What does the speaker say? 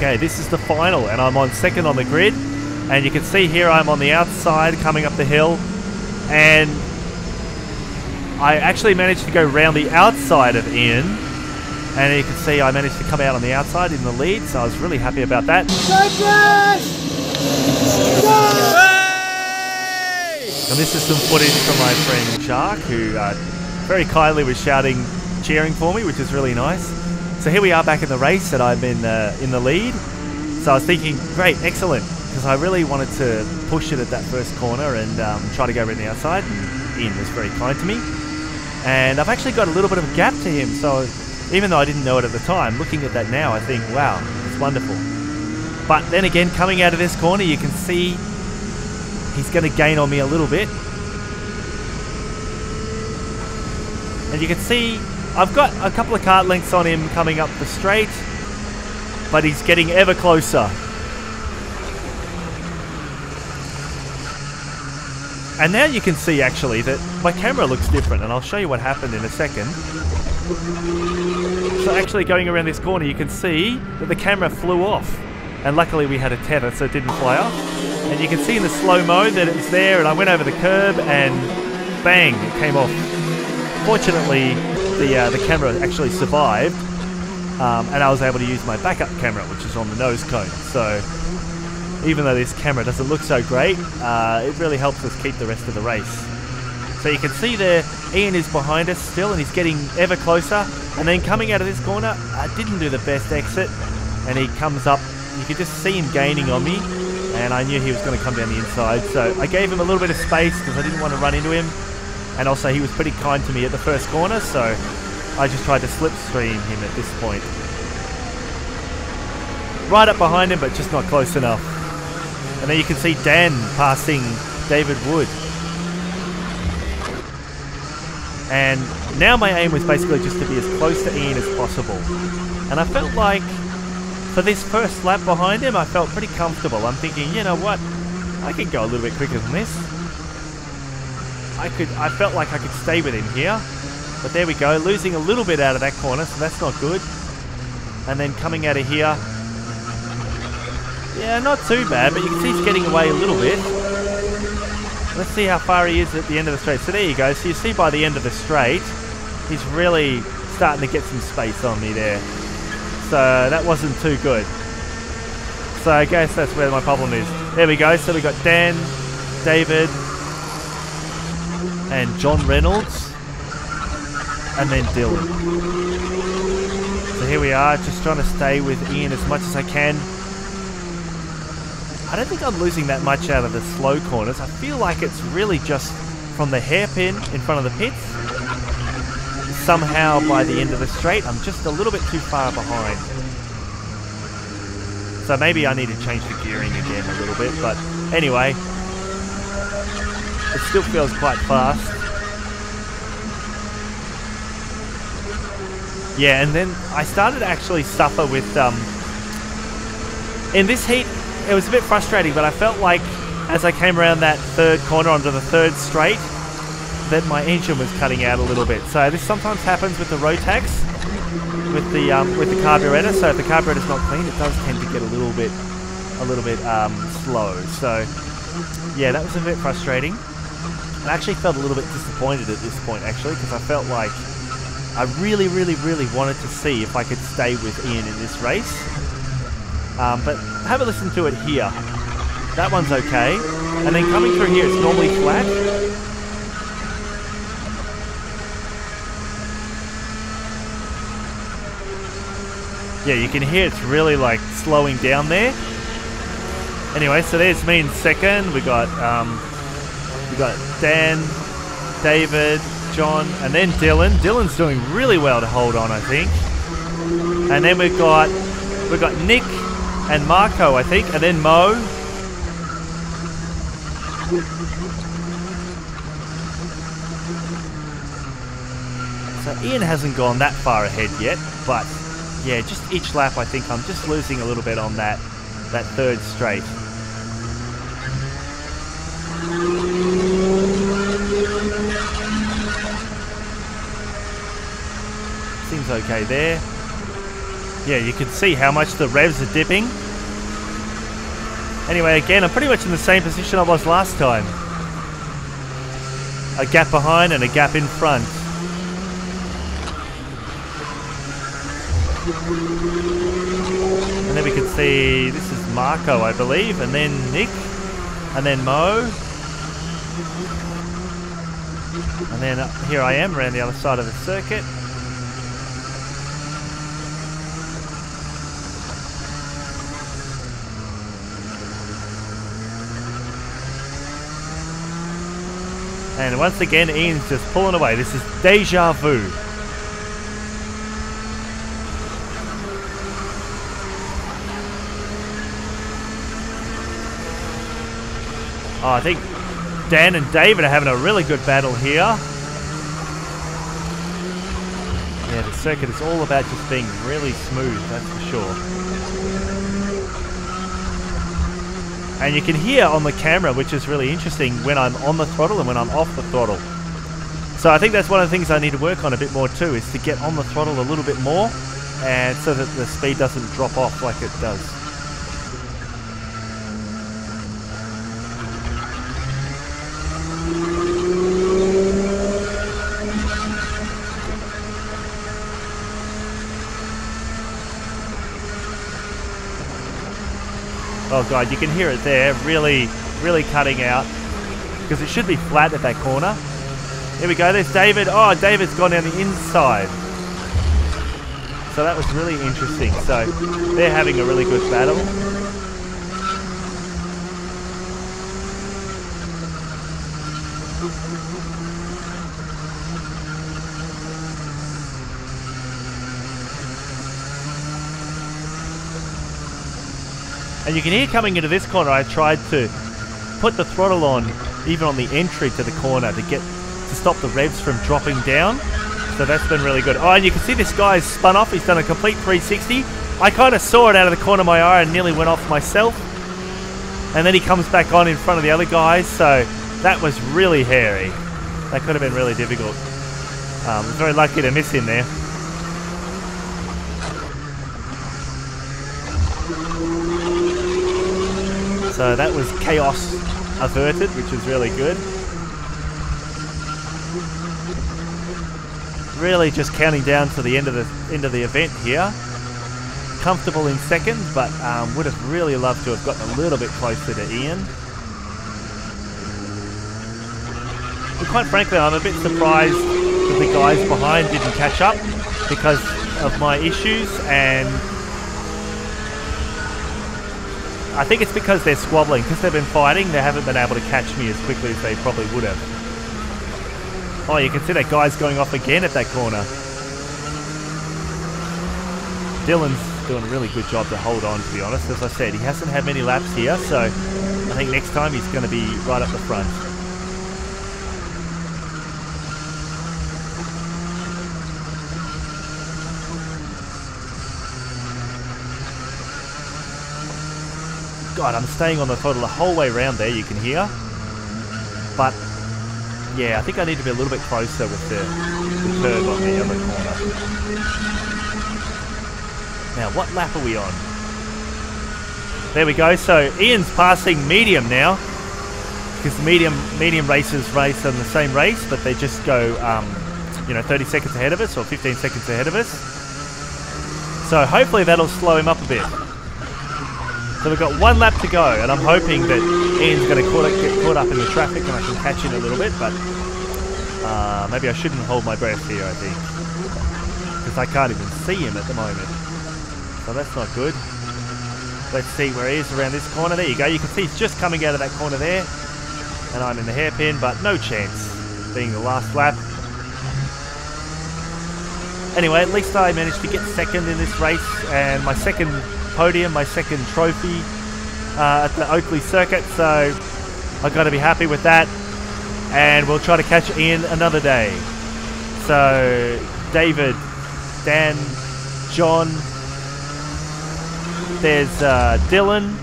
Okay, this is the final, and I'm on second on the grid. And you can see here I'm on the outside coming up the hill. And I actually managed to go round the outside of Ian. And you can see I managed to come out on the outside in the lead, so I was really happy about that. And this is some footage from my friend Shark, who uh, very kindly was shouting, cheering for me, which is really nice. So here we are back in the race, and I'm in uh, in the lead. So I was thinking, great, excellent, because I really wanted to push it at that first corner and um, try to go around the outside. And Ian was very kind to me, and I've actually got a little bit of a gap to him. So even though I didn't know it at the time, looking at that now, I think, wow, it's wonderful. But then again, coming out of this corner, you can see he's going to gain on me a little bit. And you can see I've got a couple of kart lengths on him coming up the straight, but he's getting ever closer. And now you can see actually that my camera looks different, and I'll show you what happened in a second. So actually going around this corner, you can see that the camera flew off. And luckily we had a tether, so it didn't fly off. And you can see in the slow-mo that it's there, and I went over the curb, and bang, it came off. Fortunately, the, uh, the camera actually survived, um, and I was able to use my backup camera, which is on the nose cone. So even though this camera doesn't look so great, uh, it really helps us keep the rest of the race. So you can see there, Ian is behind us still, and he's getting ever closer. And then coming out of this corner, I didn't do the best exit, and he comes up. You could just see him gaining on me, and I knew he was going to come down the inside. So I gave him a little bit of space because I didn't want to run into him. And also, he was pretty kind to me at the first corner, so I just tried to slipstream him at this point. Right up behind him, but just not close enough. And then you can see Dan passing David Wood. And now my aim was basically just to be as close to Ian as possible. And I felt like for this first lap behind him, I felt pretty comfortable. I'm thinking, you know what? I could go a little bit quicker than this. I could I felt like I could stay with him here. But there we go, losing a little bit out of that corner, so that's not good. And then coming out of here. Yeah, not too bad, but you can see he's getting away a little bit. Let's see how far he is at the end of the straight. So there you go. So you see by the end of the straight, he's really starting to get some space on me there. So that wasn't too good. So I guess that's where my problem is. There we go. So we got Dan, David, and John Reynolds, and then Dylan. So here we are, just trying to stay with Ian as much as I can. I don't think I'm losing that much out of the slow corners. I feel like it's really just from the hairpin in front of the pits. Somehow by the end of the straight, I'm just a little bit too far behind. So maybe I need to change the gearing again a little bit, but anyway, it still feels quite fast. Yeah, and then I started to actually suffer with um, in this heat it was a bit frustrating, but I felt like as I came around that third corner onto the third straight, that my engine was cutting out a little bit. So this sometimes happens with the Rotax, with the um, with the carburetor. So if the carburetor's not clean, it does tend to get a little bit a little bit um, slow. So yeah, that was a bit frustrating. I actually felt a little bit disappointed at this point, actually, because I felt like I really, really, really wanted to see if I could stay with Ian in this race. Um, but have a listen to it here. That one's okay. And then coming through here, it's normally flat. Yeah, you can hear it's really like slowing down there. Anyway, so there's me in second. We got um, we got Dan, David, John, and then Dylan. Dylan's doing really well to hold on, I think. And then we've got we've got Nick and Marco, I think, and then Mo. So Ian hasn't gone that far ahead yet, but yeah, just each lap I think I'm just losing a little bit on that that third straight. Okay there. yeah, you can see how much the revs are dipping. Anyway, again, I'm pretty much in the same position I was last time. A gap behind and a gap in front. And then we can see, this is Marco, I believe, and then Nick, and then Mo. And then here I am around the other side of the circuit. And once again, Ian's just pulling away. This is deja vu. Oh, I think Dan and David are having a really good battle here. Yeah, the circuit is all about just being really smooth, that's for sure. And you can hear on the camera, which is really interesting, when I'm on the throttle and when I'm off the throttle. So I think that's one of the things I need to work on a bit more too, is to get on the throttle a little bit more, and so that the speed doesn't drop off like it does. Oh god, you can hear it there, really, really cutting out. Because it should be flat at that corner. Here we go, there's David. Oh, David's gone down the inside. So that was really interesting. So they're having a really good battle. And you can hear coming into this corner, I tried to put the throttle on even on the entry to the corner to get to stop the revs from dropping down. So that's been really good. Oh, and you can see this guy's spun off. He's done a complete 360. I kind of saw it out of the corner of my eye and nearly went off myself. And then he comes back on in front of the other guys. So that was really hairy. That could have been really difficult. Um, very lucky to miss him there. So that was chaos averted, which was really good. Really just counting down to the end of the end of the event here. Comfortable in second, but um, would have really loved to have gotten a little bit closer to Ian. But quite frankly, I'm a bit surprised that the guys behind didn't catch up because of my issues and I think it's because they're squabbling. Because they've been fighting, they haven't been able to catch me as quickly as they probably would have. Oh, you can see that guy's going off again at that corner. Dylan's doing a really good job to hold on, to be honest. As I said, he hasn't had many laps here, so I think next time he's going to be right up the front. God, I'm staying on the throttle the whole way around there, you can hear. But, yeah, I think I need to be a little bit closer with the, the curve on the other corner. Now, what lap are we on? There we go. So, Ian's passing medium now. Because the medium, medium races race on the same race, but they just go, um, you know, 30 seconds ahead of us or 15 seconds ahead of us. So hopefully that'll slow him up a bit. So we've got one lap to go, and I'm hoping that Ian's going to get caught up in the traffic and I can catch in a little bit, but uh, maybe I shouldn't hold my breath here, I think. Because I can't even see him at the moment. So that's not good. Let's see where he is around this corner. There you go. You can see he's just coming out of that corner there. And I'm in the hairpin, but no chance being the last lap. Anyway, at least I managed to get second in this race, and my second podium, my second trophy uh, at the Oakleigh circuit. So I've got to be happy with that. And we'll try to catch Ian another day. So David, Dan, John, there's uh, Dylan.